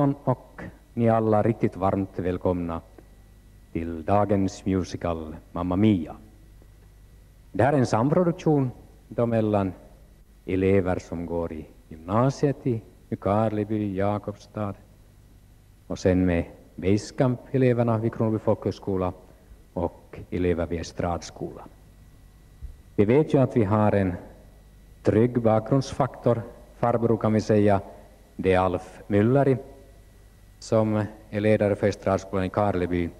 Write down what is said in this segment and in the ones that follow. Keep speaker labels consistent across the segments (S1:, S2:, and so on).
S1: afton och ni alla riktigt varmt välkomna till dagens musical Mamma Mia. Det här är en samproduktion då mellan elever som går i gymnasiet i Karleby, Jakobstad och sen med Basecamp-eleverna vid Kronoby folkhögskola och elever vid Estradskolan. Vi vet ju att vi har en trygg bakgrundsfaktor. Farbror kan vi säga, det är Alf Mülleri som är ledare för Estradskolan i Karleby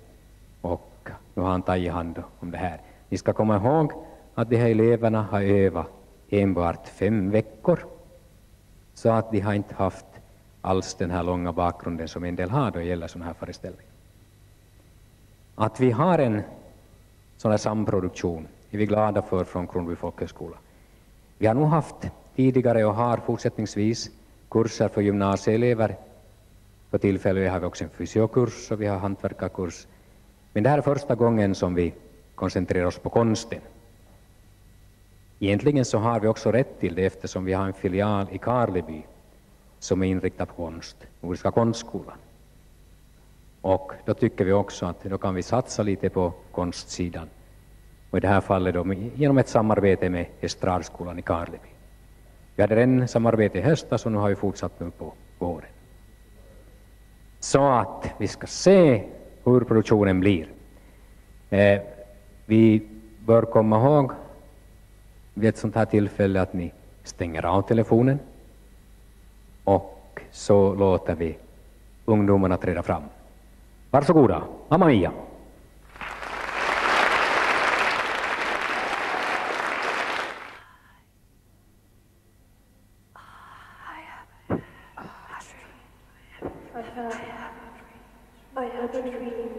S1: och nu har han tagit hand om det här. Ni ska komma ihåg att de här eleverna har övat enbart fem veckor, så att de har inte haft alls den här långa bakgrunden som en del har då det gäller sådana här föreställningar. Att vi har en sån här samproduktion är vi glada för från Kronby folkhögskola. Vi har nog haft tidigare och har fortsättningsvis kurser för gymnasieelever. För tillfället har vi också en fysiokurs och vi har hantverkarkurs. Men det här är första gången som vi koncentrerar oss på konsten. Egentligen så har vi också rätt till det eftersom vi har en filial i Karleby som är inriktad på konst, Nordiska konstskolan. Och då tycker vi också att då kan vi satsa lite på konstsidan. Och i det här fallet då, genom ett samarbete med Estradskolan i Karleby. Vi hade en samarbete i höstas och nu har vi fortsatt nu på våren. Så att vi ska se hur produktionen blir. Eh, vi bör komma ihåg vid ett sånt här tillfälle att ni stänger av telefonen och så låter vi ungdomarna träda fram. Varsågoda, Mamma Mia. felt.
S2: I have a dream.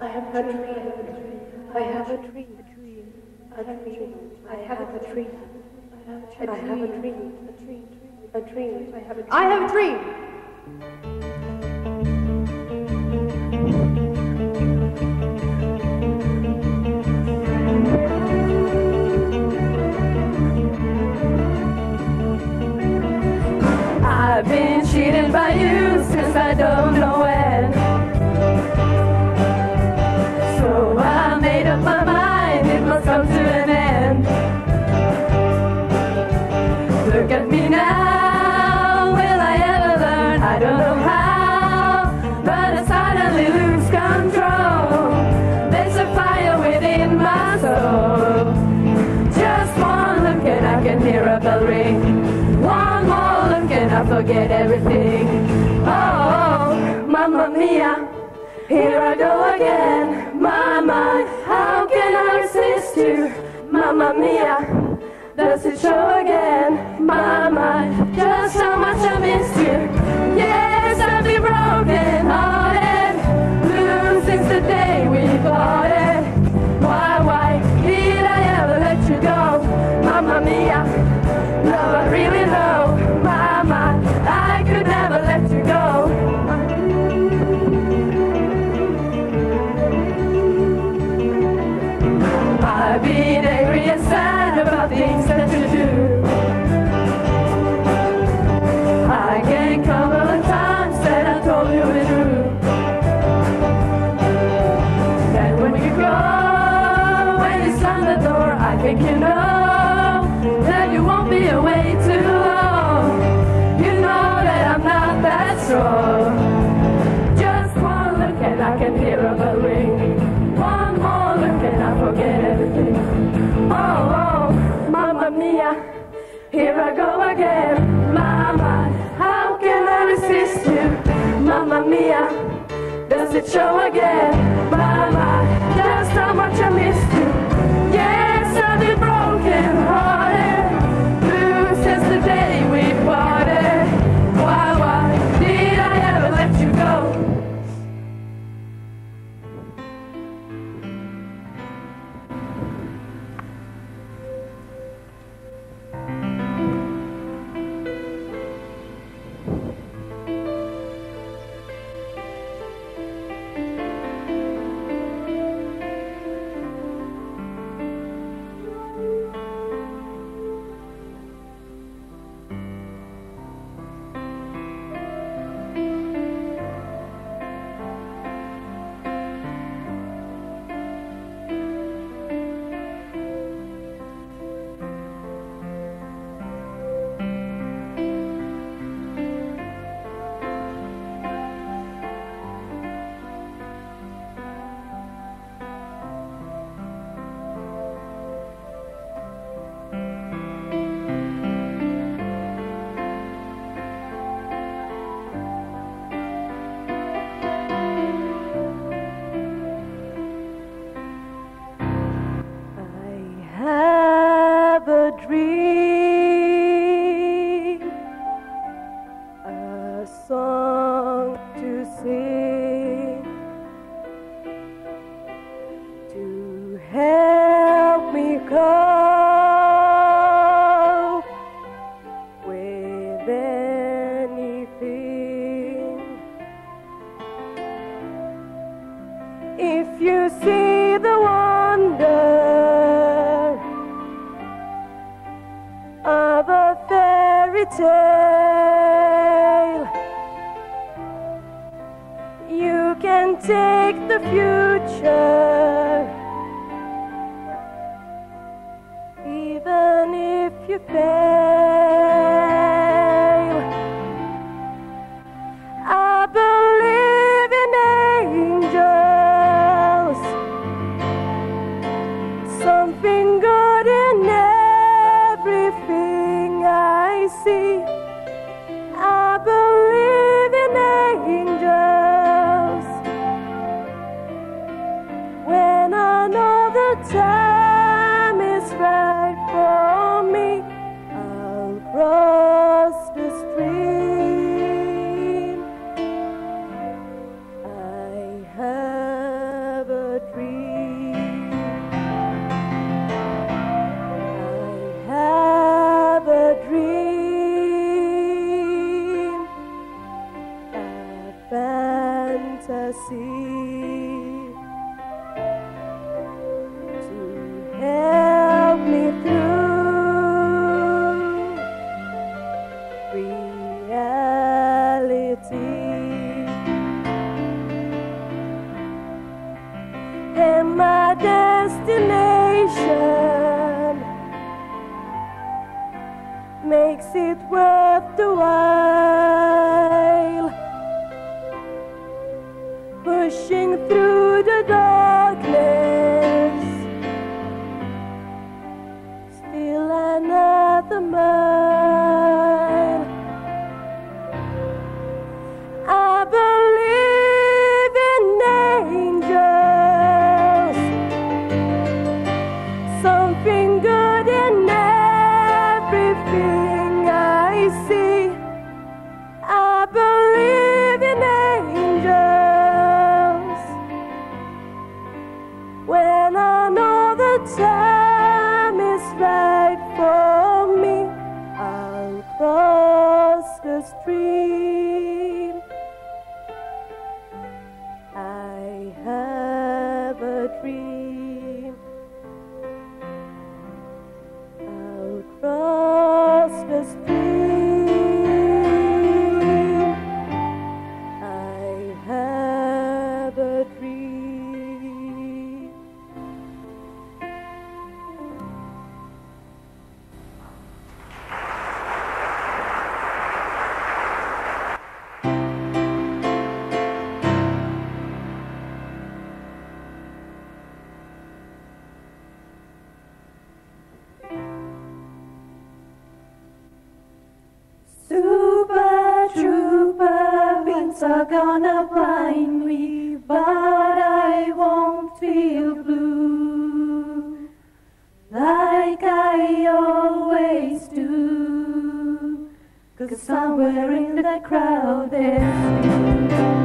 S2: I have a dream. I have a dream. I have A dream. I have a dream. I have a dream. I have A dream. I have a dream. I have a dream. I don't know when. So I made up my mind it must come to an end. Look at me now, will I ever learn? I don't know how, but I suddenly lose control. There's a fire within my soul. Just one look and I can hear a bell ring. One more look and I forget everything. Mia, here I go again. Mama, how can I resist you? Mamma Mia. Does it show again, Mama? Just how much I missed you. Yes,
S3: show again? take the future. Even if you fail. it worth the while? Pushing through the
S2: street. nights are gonna find me, but I won't feel blue like I always do. Cause somewhere in the crowd there's.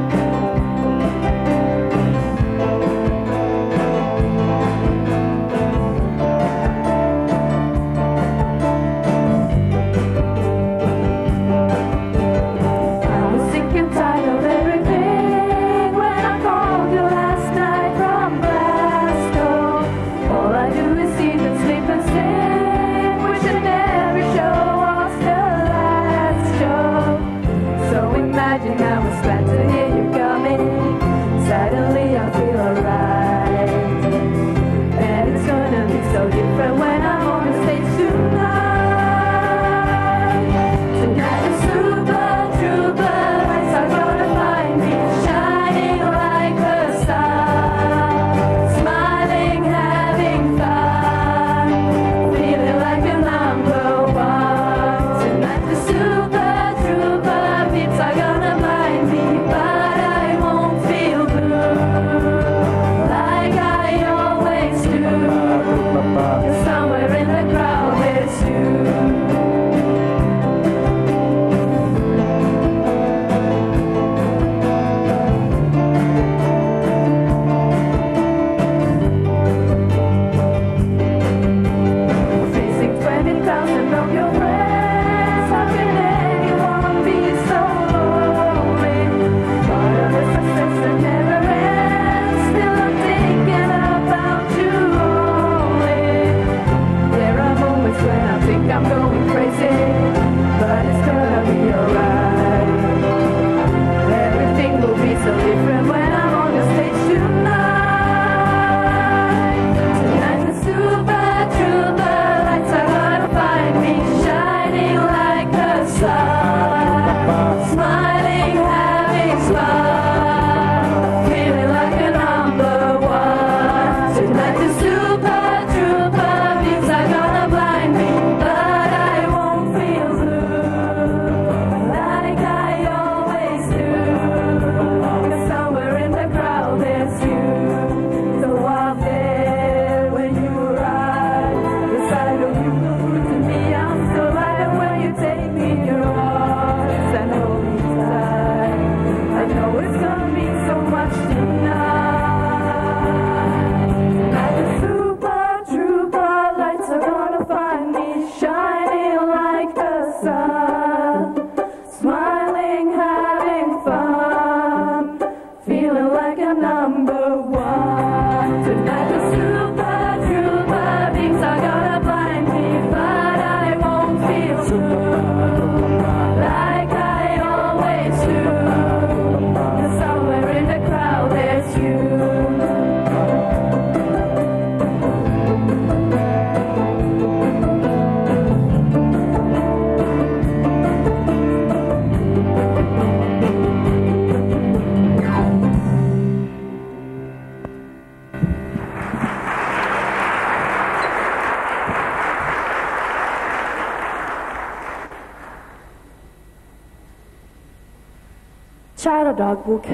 S2: dagbok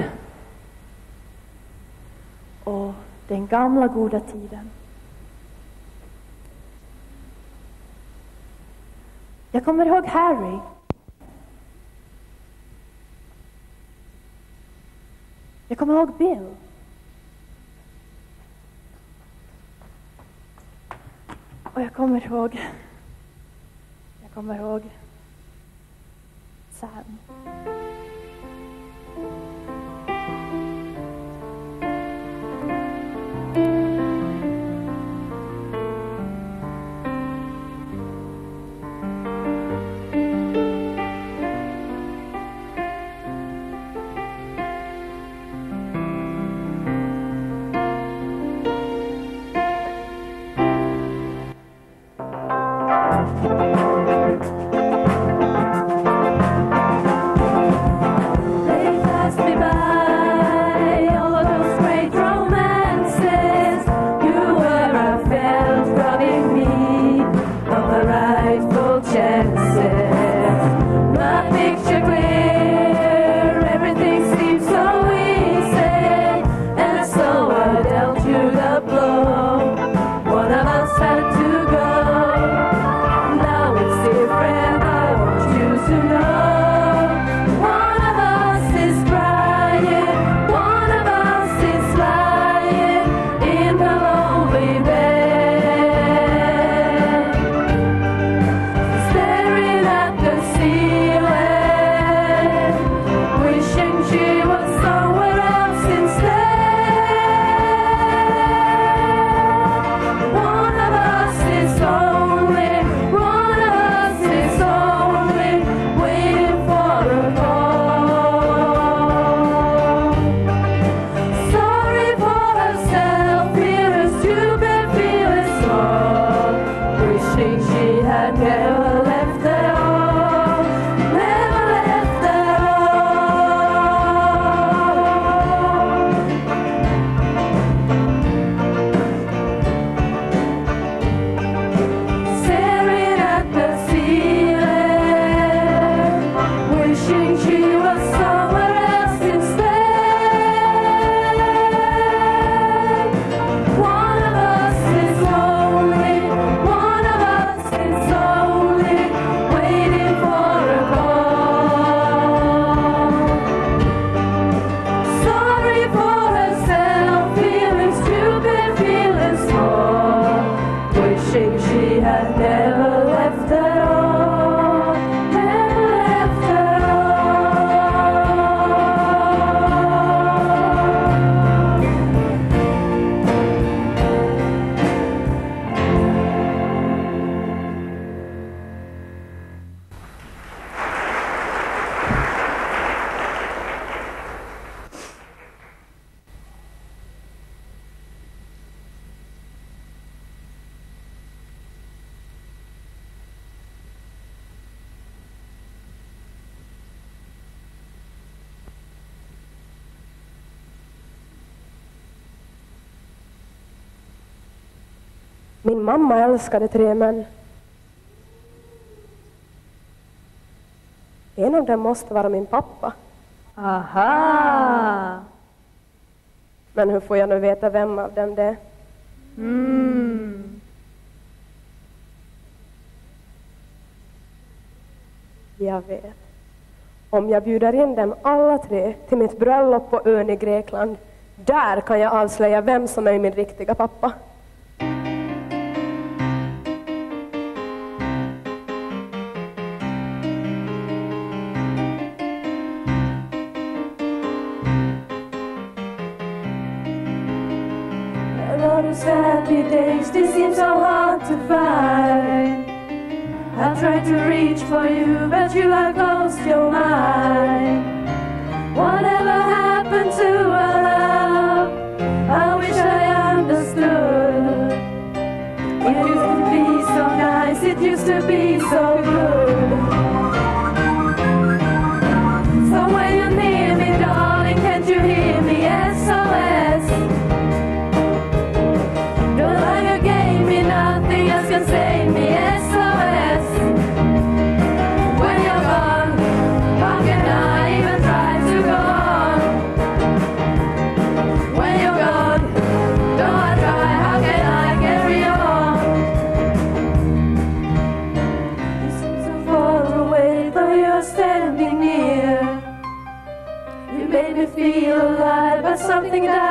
S2: och den gamla goda tiden. Jag kommer ihåg Harry. Jag kommer ihåg Bill. Och jag kommer ihåg, jag kommer ihåg Sam.
S4: Min mamma älskade tre män. En av dem måste vara min pappa.
S2: Aha!
S4: Men hur får jag nu veta vem av dem det är?
S2: Mm.
S4: Jag vet. Om jag bjuder in dem alla tre till mitt bröllop på ön i Grekland, där kan jag avslöja vem som är min riktiga pappa.
S3: happy days, they seem so hard to find. I try to reach for you, but you are lost your mind. Whatever.
S2: something that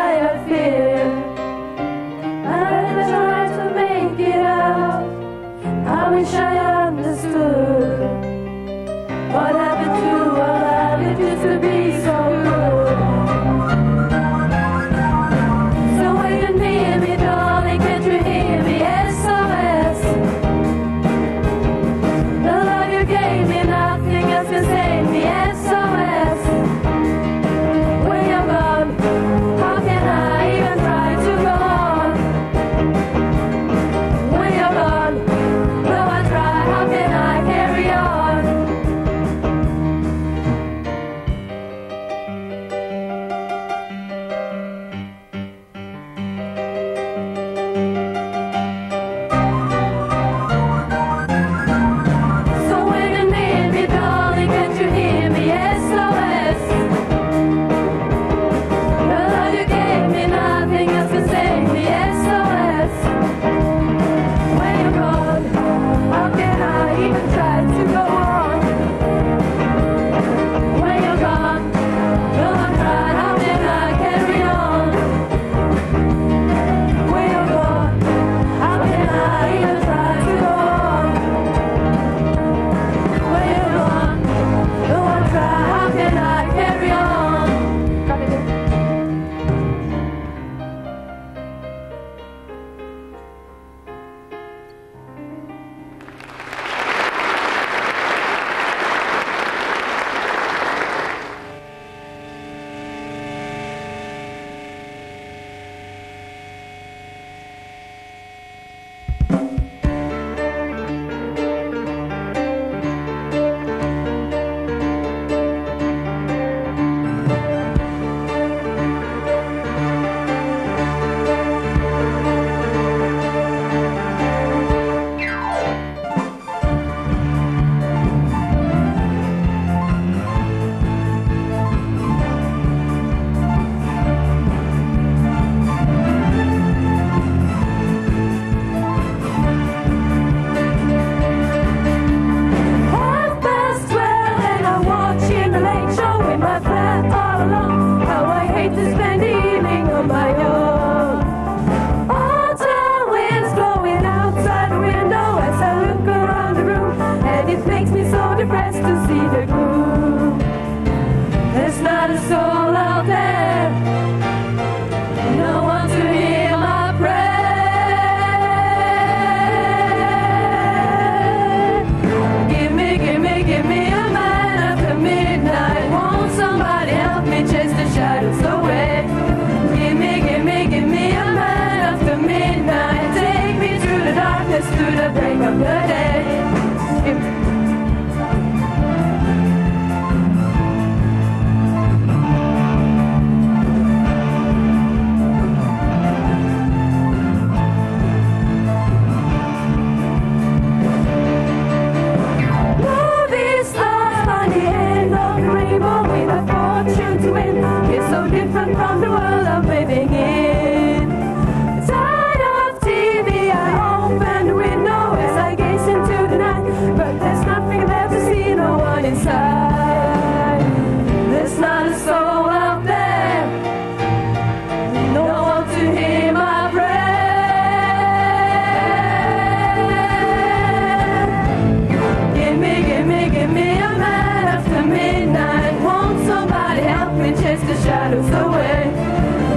S2: Me, after midnight. Won't somebody help me chase the shadows away?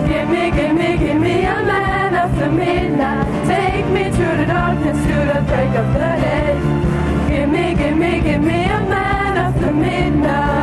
S2: Gimme, gimme, gimme, after midnight. Take me through the darkness, through the break of the day. Gimme, gimme, gimme, a man after midnight.